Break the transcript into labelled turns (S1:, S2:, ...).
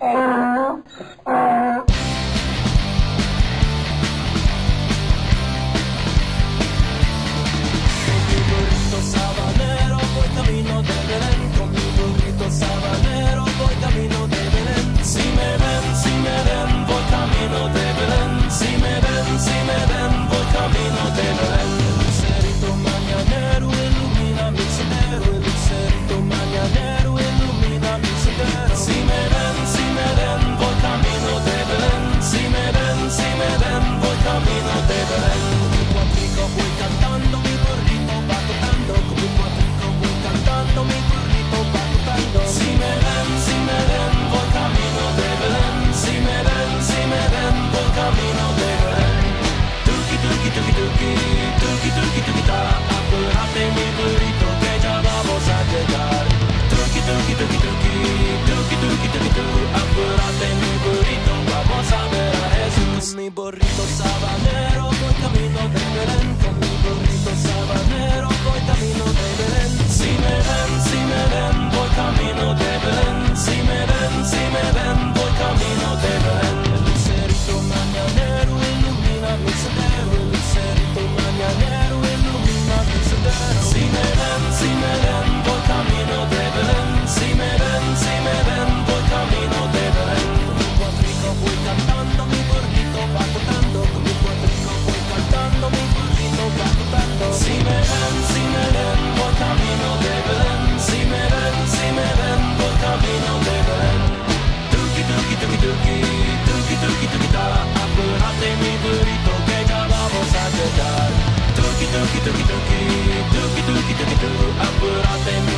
S1: え。Gitu-gitu kita apa hati ni ber tuki tuki tak apa hati mi beri toke jawab bosan jadi tuki tuki tuki tuki tuki tuki tuki tuki apa hati mi